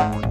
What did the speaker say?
Bye.